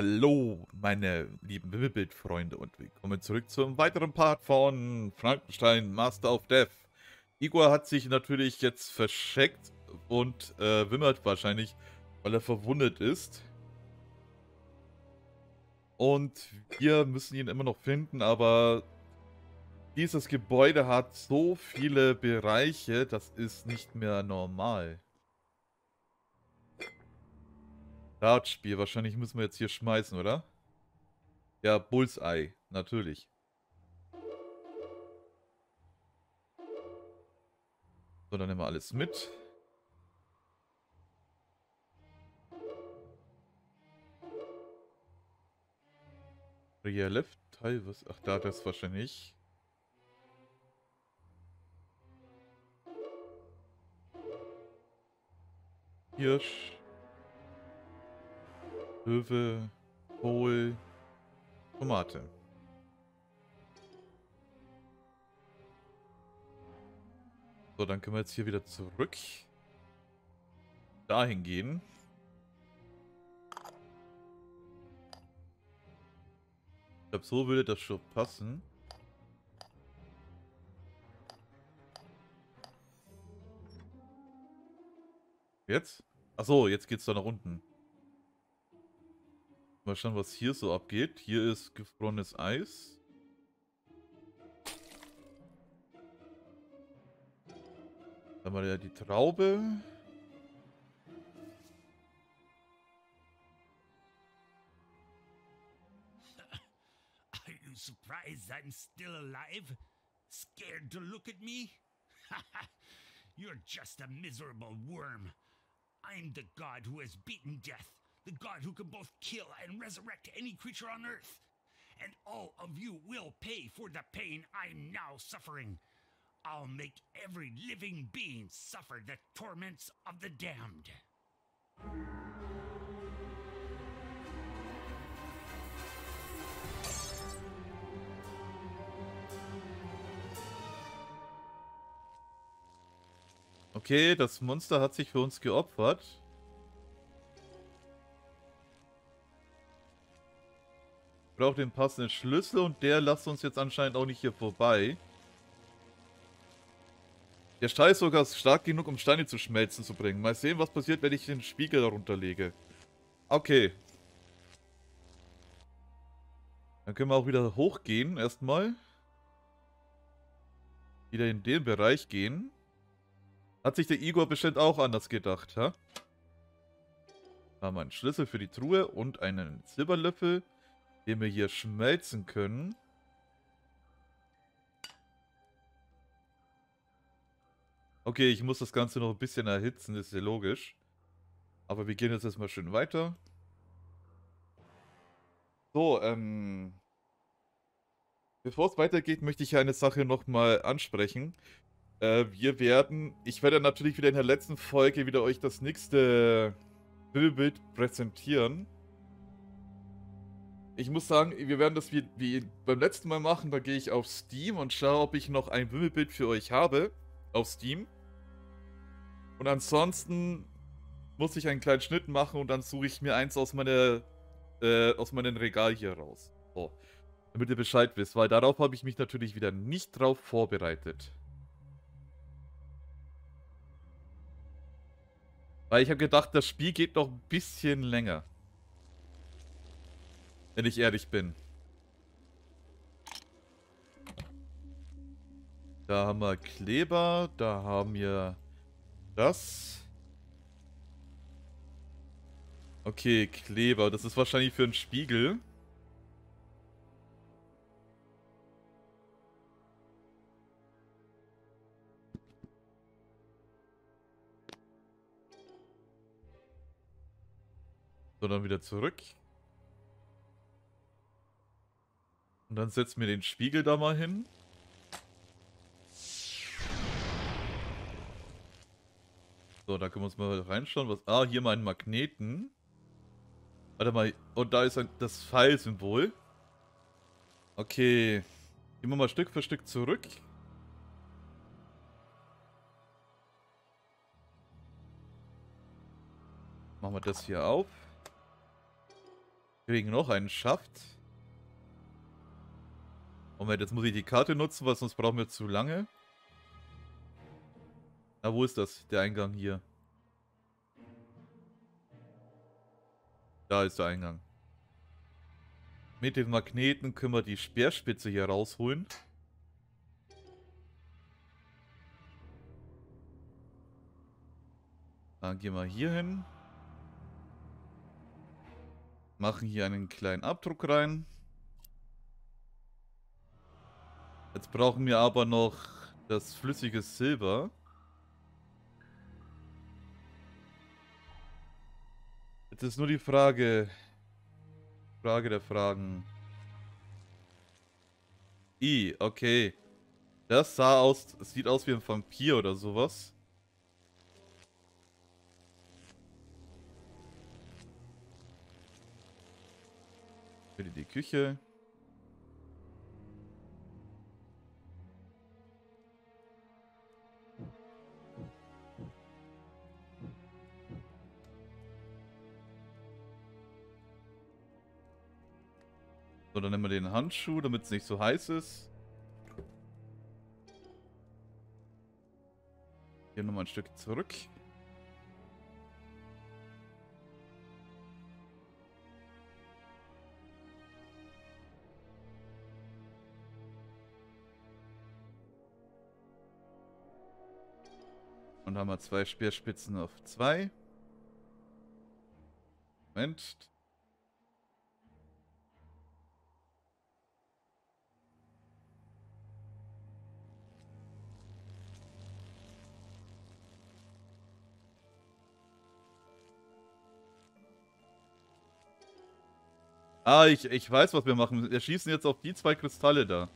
Hallo, meine lieben Wimmelbild-Freunde und willkommen zurück zum weiteren Part von Frankenstein Master of Death. Igor hat sich natürlich jetzt verscheckt und äh, wimmert wahrscheinlich, weil er verwundet ist. Und wir müssen ihn immer noch finden, aber dieses Gebäude hat so viele Bereiche, das ist nicht mehr normal. Dartspiel, wahrscheinlich müssen wir jetzt hier schmeißen, oder? Ja, Bullseye, natürlich. So, dann nehmen wir alles mit. Relief Teil, was? Ach, da das wahrscheinlich. Hirsch. Löwe. Kohl. Tomate. So, dann können wir jetzt hier wieder zurück. Dahin gehen. Ich glaube, so würde das schon passen. Jetzt? Achso, jetzt geht's da nach unten. Mal schauen, was hier so abgeht. Hier ist gefrorenes Eis. Dann haben ja die Traube. Are you surprised I'm still alive? Scared to look at me? You're just a miserable worm. I'm the god who has beaten death, the god who can both kill and resurrect any creature on earth. And all of you will pay for the pain I'm now suffering. I'll make every living being suffer the torments of the damned. Okay, das Monster hat sich für uns geopfert. Braucht den passenden Schlüssel und der lasst uns jetzt anscheinend auch nicht hier vorbei. Der Stahl ist sogar stark genug, um Steine zu schmelzen zu bringen. Mal sehen, was passiert, wenn ich den Spiegel darunter lege. Okay. Dann können wir auch wieder hochgehen, erstmal. Wieder in den Bereich gehen. Hat sich der Igor bestimmt auch anders gedacht, ha? Da haben wir einen Schlüssel für die Truhe und einen Silberlöffel, den wir hier schmelzen können. Okay, ich muss das Ganze noch ein bisschen erhitzen, ist ja logisch. Aber wir gehen jetzt erstmal schön weiter. So, ähm... Bevor es weitergeht, möchte ich eine Sache nochmal ansprechen. Äh, wir werden, ich werde natürlich wieder in der letzten Folge wieder euch das nächste Bildbild präsentieren. Ich muss sagen, wir werden das wie, wie beim letzten Mal machen. Da gehe ich auf Steam und schaue, ob ich noch ein Wimmelbild für euch habe. Auf Steam. Und ansonsten muss ich einen kleinen Schnitt machen und dann suche ich mir eins aus, meine, äh, aus meinem Regal hier raus. So. Damit ihr Bescheid wisst, weil darauf habe ich mich natürlich wieder nicht drauf vorbereitet. Weil ich habe gedacht, das Spiel geht noch ein bisschen länger. Wenn ich ehrlich bin. Da haben wir Kleber, da haben wir das. Okay, Kleber, das ist wahrscheinlich für einen Spiegel. So, dann wieder zurück. Und dann setzen wir den Spiegel da mal hin. So, da können wir uns mal reinschauen. Was, ah, hier mal einen Magneten. Warte mal. Und da ist ein, das Pfeilsymbol. Okay. Gehen wir mal Stück für Stück zurück. Machen wir das hier auf. Kriegen noch einen Schaft. Moment, jetzt muss ich die Karte nutzen, weil sonst brauchen wir zu lange. Na, wo ist das? Der Eingang hier. Da ist der Eingang. Mit den Magneten können wir die Speerspitze hier rausholen. Dann gehen wir hier hin. Machen hier einen kleinen Abdruck rein. Jetzt brauchen wir aber noch das flüssige Silber. Jetzt ist nur die Frage... Frage der Fragen. I, okay. Das sah aus... Sieht aus wie ein Vampir oder sowas. Für die Küche. So, dann nehmen wir den Handschuh, damit es nicht so heiß ist. Hier nochmal ein Stück zurück. Und haben wir zwei Speerspitzen auf zwei. Moment. Ah, ich, ich weiß, was wir machen. Wir schießen jetzt auf die zwei Kristalle da.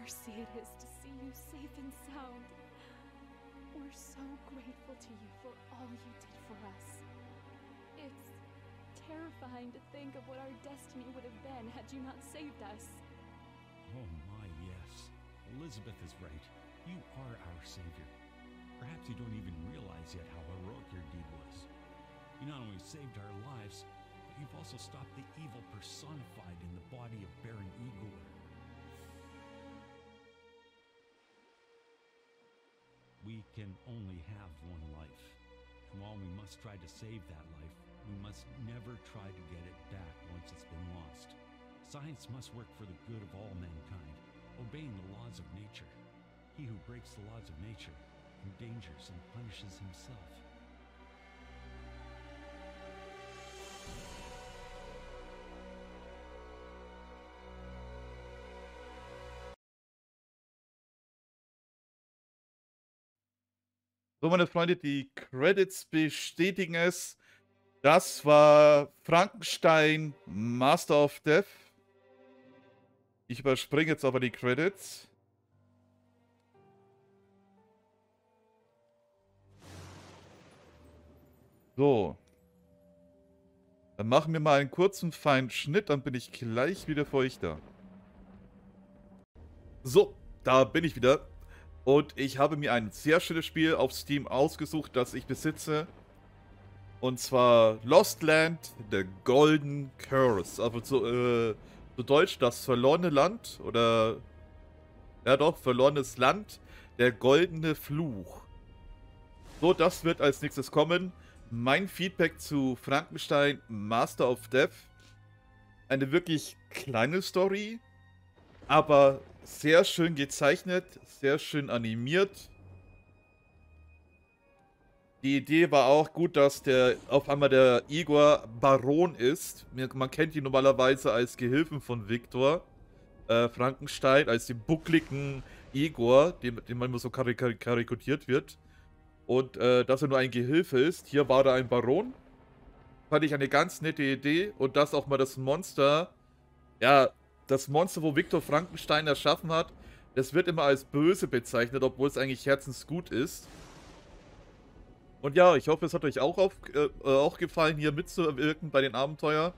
Mercy it is to see you safe and sound. We're so grateful to you for all you did for us. It's terrifying to think of what our destiny would have been had you not saved us. Oh my, yes. Elizabeth is right. You are our savior. Perhaps you don't even realize yet how heroic your deed was. You not only saved our lives, but you've also stopped the evil personified in the body of Baron Igor. We can only have one life. And while we must try to save that life, we must never try to get it back once it's been lost. Science must work for the good of all mankind, obeying the laws of nature. He who breaks the laws of nature endangers and punishes himself. So, meine Freunde, die Credits bestätigen es. Das war Frankenstein Master of Death. Ich überspringe jetzt aber die Credits. So. Dann machen wir mal einen kurzen, feinen Schnitt, dann bin ich gleich wieder für euch da. So, da bin ich wieder. Und ich habe mir ein sehr schönes Spiel auf Steam ausgesucht, das ich besitze. Und zwar Lost Land, The Golden Curse. Also zu, äh, zu Deutsch das verlorene Land. Oder, ja doch, verlorenes Land, der goldene Fluch. So, das wird als nächstes kommen. Mein Feedback zu Frankenstein Master of Death. Eine wirklich kleine Story, aber sehr schön gezeichnet, sehr schön animiert. Die Idee war auch gut, dass der auf einmal der Igor Baron ist. Man kennt ihn normalerweise als Gehilfen von Viktor äh, Frankenstein, als den buckligen Igor, den man immer so karik karikatiert wird. Und äh, dass er nur ein Gehilfe ist. Hier war da ein Baron. Fand ich eine ganz nette Idee. Und dass auch mal das Monster, ja, das Monster, wo Viktor Frankenstein erschaffen hat, das wird immer als böse bezeichnet, obwohl es eigentlich herzensgut ist. Und ja, ich hoffe, es hat euch auch, auf, äh, auch gefallen, hier mitzuwirken bei den Abenteuern.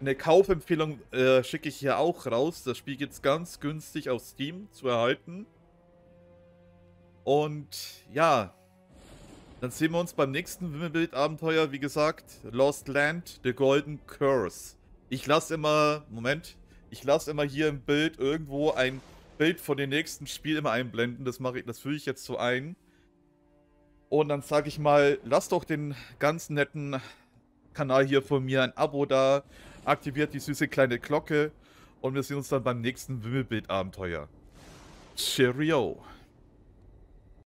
Eine Kaufempfehlung äh, schicke ich hier auch raus. Das Spiel gibt es ganz günstig auf Steam zu erhalten. Und ja, dann sehen wir uns beim nächsten Wimmelbild-Abenteuer. Wie gesagt, Lost Land, The Golden Curse. Ich lasse immer, Moment, ich lasse immer hier im Bild irgendwo ein Bild von dem nächsten Spiel immer einblenden. Das mache ich, das führe ich jetzt so ein. Und dann sage ich mal, lasst doch den ganz netten Kanal hier von mir ein Abo da, aktiviert die süße kleine Glocke und wir sehen uns dann beim nächsten Wimmelbild-Abenteuer. Cheerio!